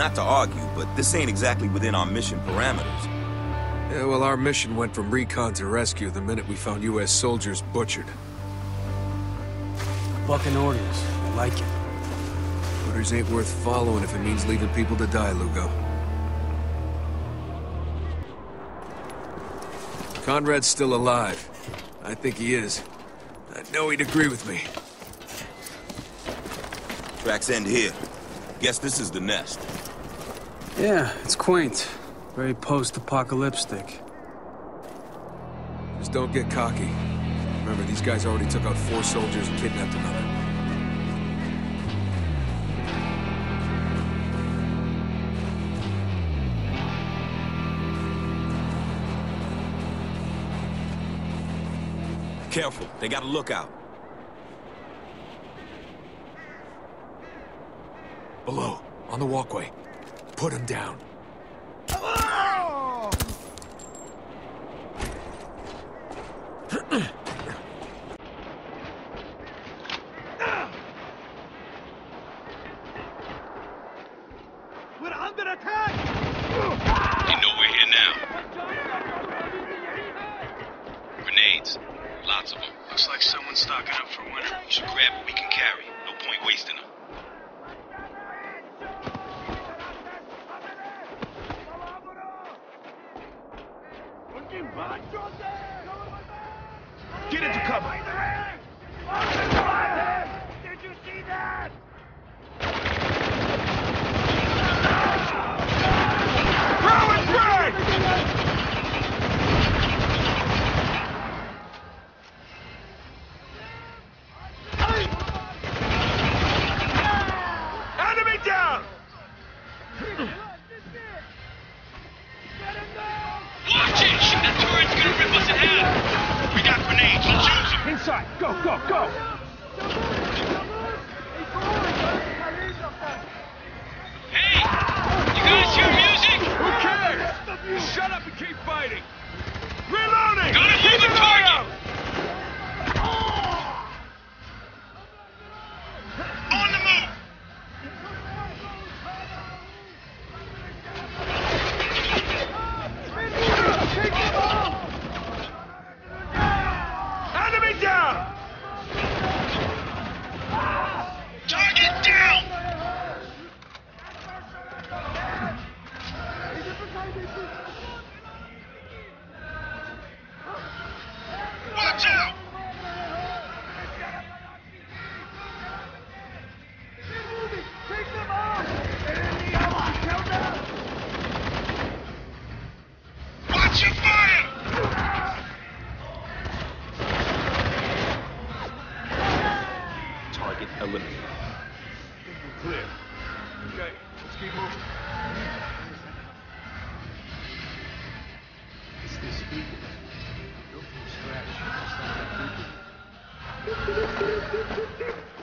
not to argue, but this ain't exactly within our mission parameters. Yeah, well, our mission went from recon to rescue the minute we found U.S. soldiers butchered. Bucking orders. I like it. Orders ain't worth following if it means leaving people to die, Lugo. Konrad's still alive. I think he is. I know he'd agree with me. Tracks end here. Guess this is the nest. Yeah, it's quaint. Very post-apocalyptic. Just don't get cocky. Remember, these guys already took out four soldiers and kidnapped another. Careful, they got a lookout. Below, on the walkway. Put him down. We're under attack! They know we're here now. Grenades. Lots of them. Looks like someone's stocking up for winter. Should grab what we can carry. No point wasting them. Get into cover! Go, go, go! Hey! You guys hear music? Who cares? Shut up and keep fighting! Reloading! Gotta move Keep the keep moving. It's the speaker. Built from scratch.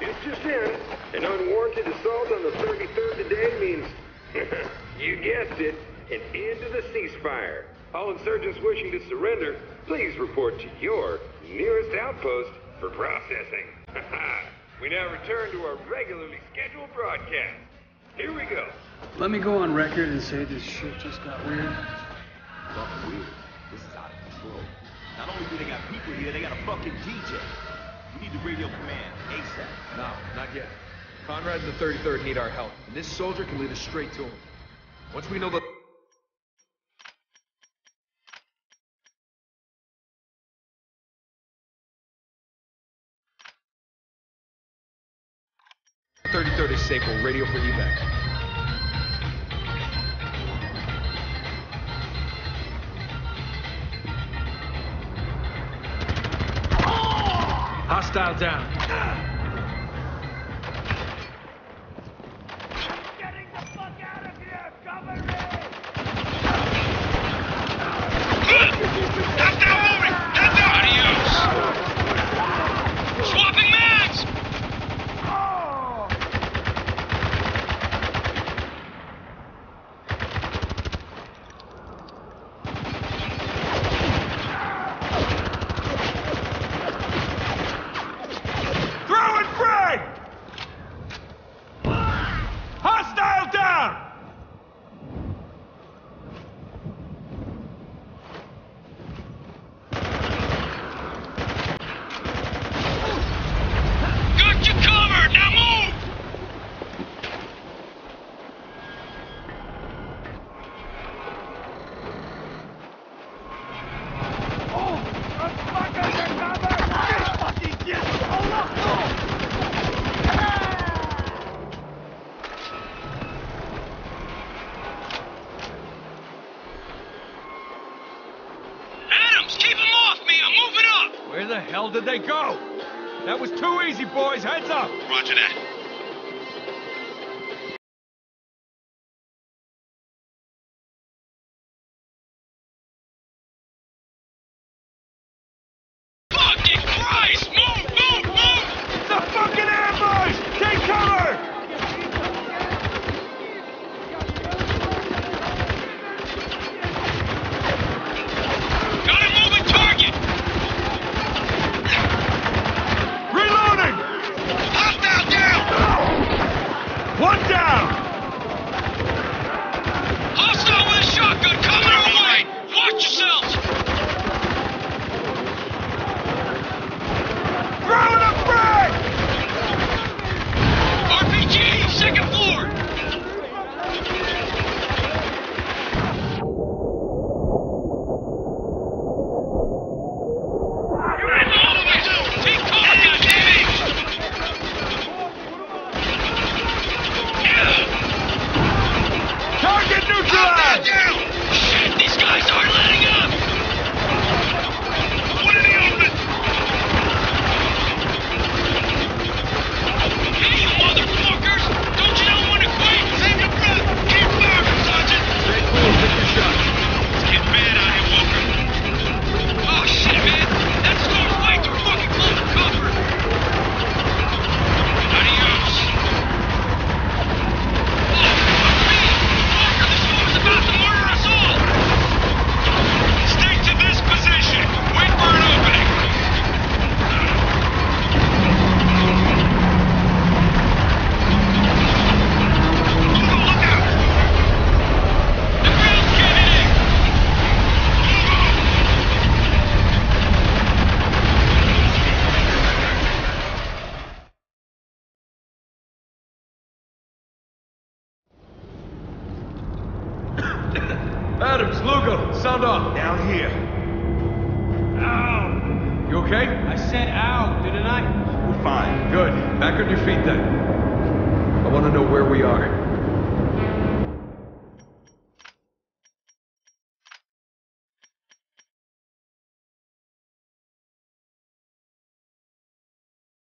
It's just in. An unwarranted assault on the 33rd today means, you guessed it, an end to the ceasefire. All insurgents wishing to surrender, please report to your nearest outpost for processing. we now return to our regularly scheduled broadcast. Here we go. Let me go on record and say this shit just got weird. Fuck weird. This is out of control. Not only do they got people here, they got a fucking DJ. We need the radio command ASAP. No, not yet. Konrad and the 33rd need our help, and this soldier can lead us straight to him. Once we know the... Thirty-third is safe. We'll radio for evac. Hostile down. they go? That was too easy, boys. Heads up. Roger that. fine. Good. Back on your feet then. I want to know where we are.